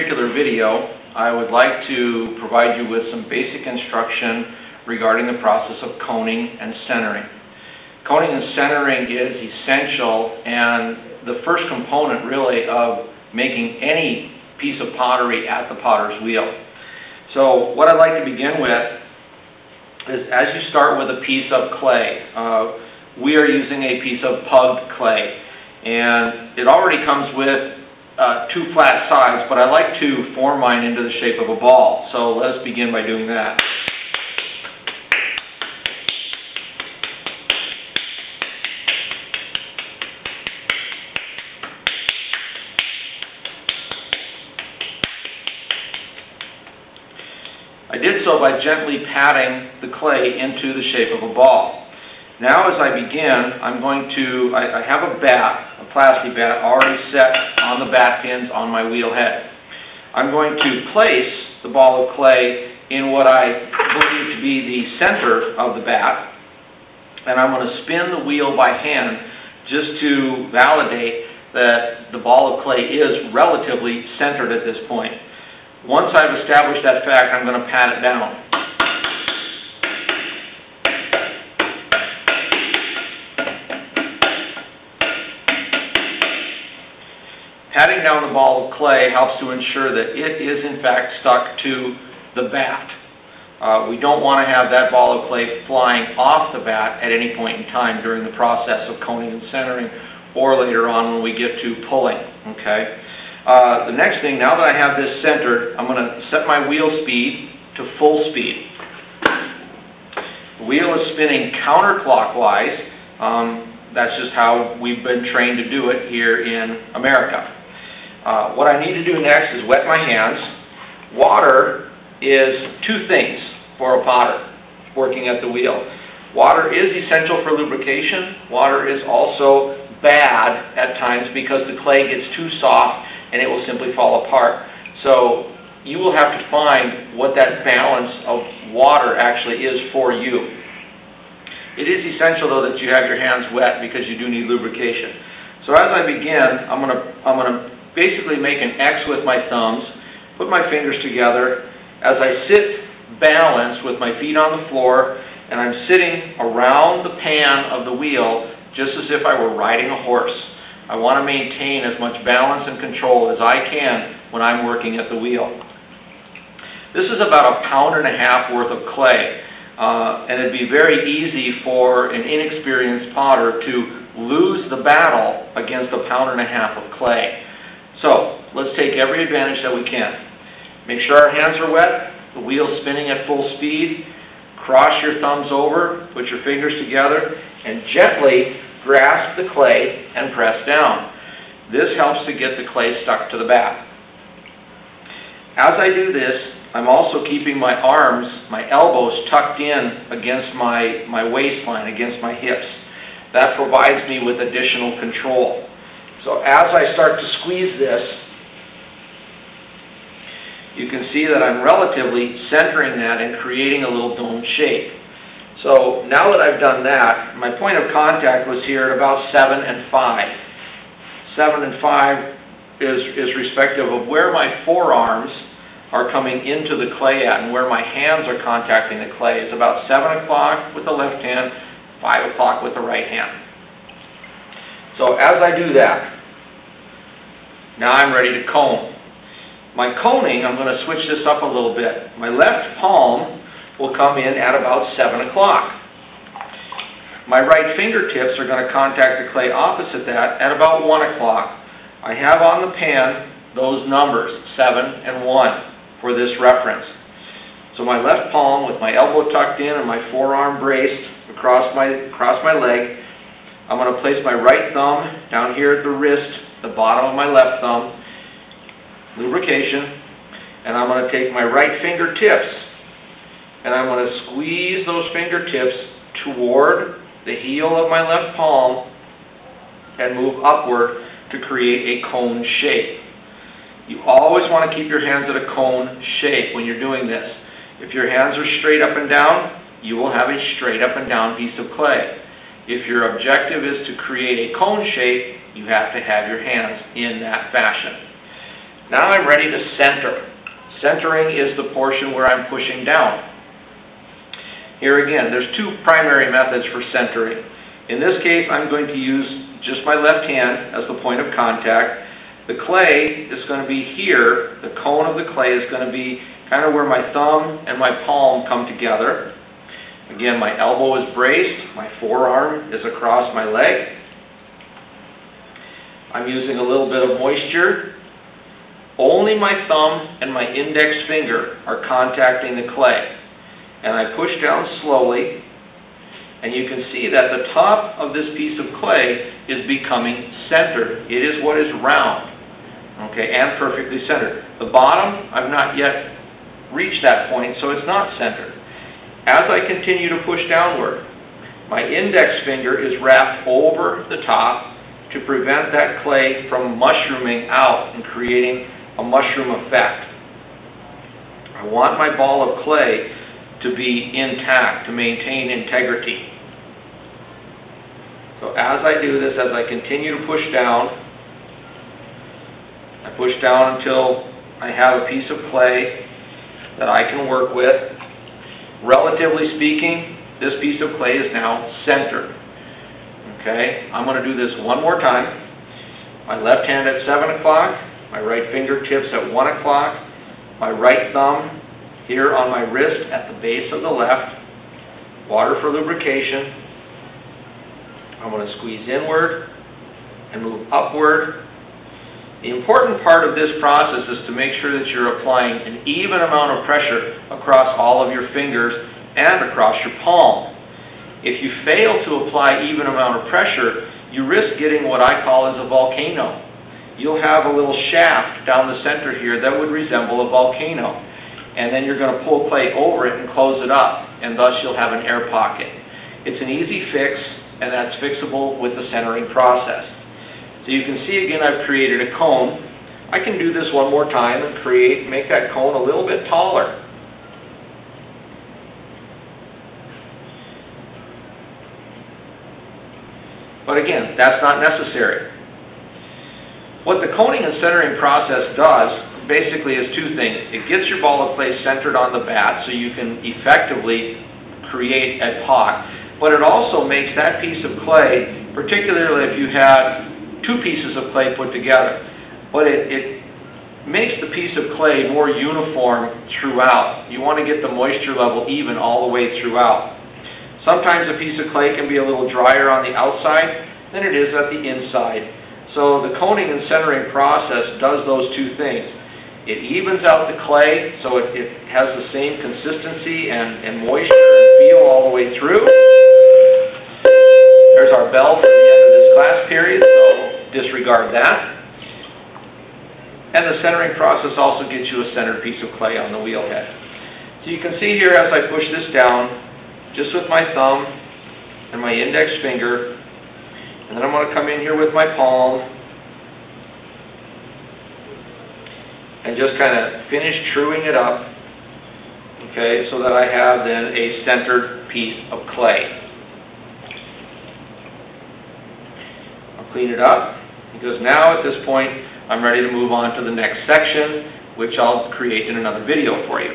particular video, I would like to provide you with some basic instruction regarding the process of coning and centering. Coning and centering is essential and the first component really of making any piece of pottery at the potter's wheel. So what I'd like to begin with is as you start with a piece of clay, uh, we are using a piece of pugged clay and it already comes with uh, two flat sides, but I like to form mine into the shape of a ball. So let us begin by doing that. I did so by gently patting the clay into the shape of a ball. Now as I begin, I'm going to, I, I have a bat, plastic bat, already set on the bat pins on my wheel head. I'm going to place the ball of clay in what I believe to be the center of the bat, and I'm going to spin the wheel by hand just to validate that the ball of clay is relatively centered at this point. Once I've established that fact, I'm going to pat it down. Patting down the ball of clay helps to ensure that it is in fact stuck to the bat. Uh, we don't want to have that ball of clay flying off the bat at any point in time during the process of coning and centering or later on when we get to pulling. Okay. Uh, the next thing, now that I have this centered, I'm going to set my wheel speed to full speed. The wheel is spinning counterclockwise. Um, that's just how we've been trained to do it here in America. Uh, what I need to do next is wet my hands. Water is two things for a potter working at the wheel. Water is essential for lubrication. Water is also bad at times because the clay gets too soft and it will simply fall apart. So you will have to find what that balance of water actually is for you. It is essential though that you have your hands wet because you do need lubrication. So as I begin, I'm going to I'm going to basically make an X with my thumbs, put my fingers together as I sit balanced with my feet on the floor and I'm sitting around the pan of the wheel just as if I were riding a horse. I want to maintain as much balance and control as I can when I'm working at the wheel. This is about a pound and a half worth of clay, uh, and it'd be very easy for an inexperienced potter to lose the battle against a pound and a half of clay. So, let's take every advantage that we can. Make sure our hands are wet, the wheel's spinning at full speed, cross your thumbs over, put your fingers together, and gently grasp the clay and press down. This helps to get the clay stuck to the bat. As I do this, I'm also keeping my arms, my elbows tucked in against my, my waistline, against my hips. That provides me with additional control. So as I start to squeeze this, you can see that I'm relatively centering that and creating a little dome shape. So now that I've done that, my point of contact was here at about 7 and 5. 7 and 5 is, is respective of where my forearms are coming into the clay at and where my hands are contacting the clay. It's about 7 o'clock with the left hand, 5 o'clock with the right hand. So as I do that, now I'm ready to cone. My coning, I'm going to switch this up a little bit. My left palm will come in at about 7 o'clock. My right fingertips are going to contact the clay opposite that at about 1 o'clock. I have on the pan those numbers, 7 and 1, for this reference. So my left palm with my elbow tucked in and my forearm braced across my, across my leg, I'm going to place my right thumb down here at the wrist, the bottom of my left thumb, lubrication, and I'm going to take my right fingertips and I'm going to squeeze those fingertips toward the heel of my left palm and move upward to create a cone shape. You always want to keep your hands at a cone shape when you're doing this. If your hands are straight up and down, you will have a straight up and down piece of clay. If your objective is to create a cone shape, you have to have your hands in that fashion. Now I'm ready to center. Centering is the portion where I'm pushing down. Here again, there's two primary methods for centering. In this case, I'm going to use just my left hand as the point of contact. The clay is going to be here, the cone of the clay is going to be kind of where my thumb and my palm come together. Again, my elbow is braced, my forearm is across my leg. I'm using a little bit of moisture. Only my thumb and my index finger are contacting the clay. And I push down slowly, and you can see that the top of this piece of clay is becoming centered. It is what is round, okay, and perfectly centered. The bottom, I've not yet reached that point, so it's not centered. As I continue to push downward, my index finger is wrapped over the top to prevent that clay from mushrooming out and creating a mushroom effect. I want my ball of clay to be intact, to maintain integrity. So as I do this, as I continue to push down, I push down until I have a piece of clay that I can work with. Relatively speaking, this piece of clay is now centered. Okay, I'm going to do this one more time. My left hand at 7 o'clock, my right fingertips at 1 o'clock, my right thumb here on my wrist at the base of the left, water for lubrication. I'm going to squeeze inward and move upward. The important part of this process is to make sure that you're applying an even amount of pressure across all of your fingers and across your palm. If you fail to apply even amount of pressure, you risk getting what I call as a volcano. You'll have a little shaft down the center here that would resemble a volcano. And then you're going to pull clay over it and close it up, and thus you'll have an air pocket. It's an easy fix, and that's fixable with the centering process. So you can see again I've created a cone. I can do this one more time and create, make that cone a little bit taller. But again, that's not necessary. What the coning and centering process does basically is two things. It gets your ball of clay centered on the bat so you can effectively create a pot, but it also makes that piece of clay, particularly if you had two pieces of clay put together, but it, it makes the piece of clay more uniform throughout. You want to get the moisture level even all the way throughout. Sometimes a piece of clay can be a little drier on the outside than it is at the inside. So the coning and centering process does those two things. It evens out the clay so it, it has the same consistency and, and moisture and feel all the way through. There's our bell for the end of this class period, disregard that. And the centering process also gets you a centered piece of clay on the wheel head. So you can see here as I push this down, just with my thumb and my index finger. And then I'm going to come in here with my palm and just kind of finish truing it up, okay, so that I have then a centered piece of clay. I'll clean it up because now at this point I'm ready to move on to the next section, which I'll create in another video for you.